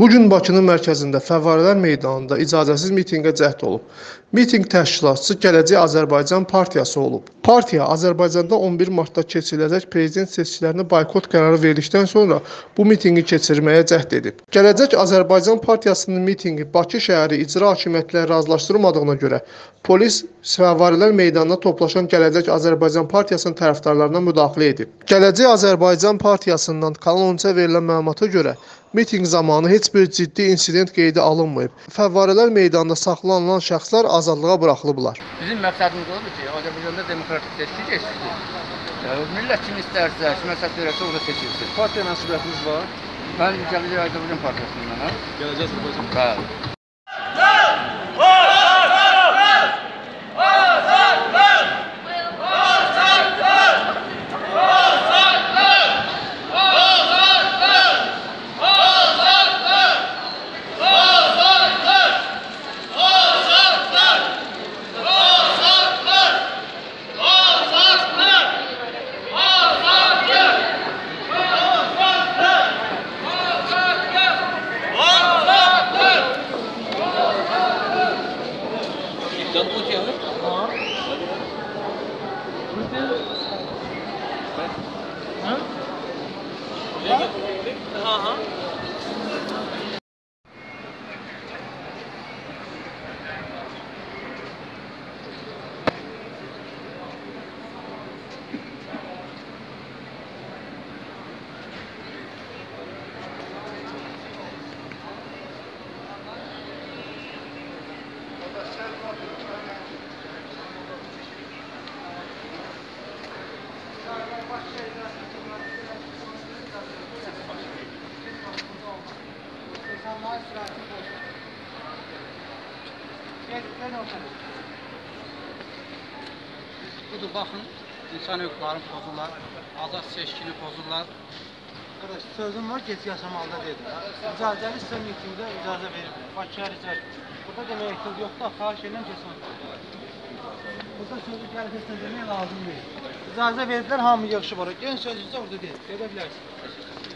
Bu gün Bakının mərkəzində Fəvvarələr meydanında icazəsiz mitinqə cəhd olub. Mitinq təşkilatçısı Gələcək Azərbaycan Partiyası olub. Partiya Azərbaycanda 11 martda keçiriləcək prezident seçkilərinə boykot qərarı verdikdən sonra bu mitinqi keçirməyə cəhd edib. Gələcək Azərbaycan Partiyasının mitinqi Bakı şəhəri icra hakimiyyətləri razılaşdırmadığına görə polis Fəvvarələr meydanına toplaşan Gələcək Azərbaycan Partiyasının tərəfdarlarına müdaxilə edib. Gələcək Azərbaycan Partiyasından Kanal 13-ə verilən məlumata görə mitinq zamanı heç bir ciddi insident qeydə alınmayıb. Fəvvarələr meydanında saxlanılan şəxslər azadlığa buraxılıblar. Bizim məqsədimiz odur ki, Azərbaycanda demokratik seçki keçsin. Millət kim istərsə, səs verərsə orada seçilsin. Partiya məsuliyyətiniz var. Mən Gələcək Azərbaycan Partiyasındanam. Gələcək Azərbaycan. Bəli. हाँ हाँ। Budur, baxın, insan hüquqlarını pozurlar, azad seçkini pozurlar. Arkadaş sözüm var geç yaşamalıda dedim. İcazəli sizə mitingdə icazə veriblər. Bakı şəhər icazə. Burada demək ehtiyac yoxdur, xahiş edirəm kesin. Burada sözü gəlirsə demək lazım deyil. İcazə verdilər, hamı yığışıb ora. Gəlin sözünüzü orada deyil. Gedə bilərsiniz.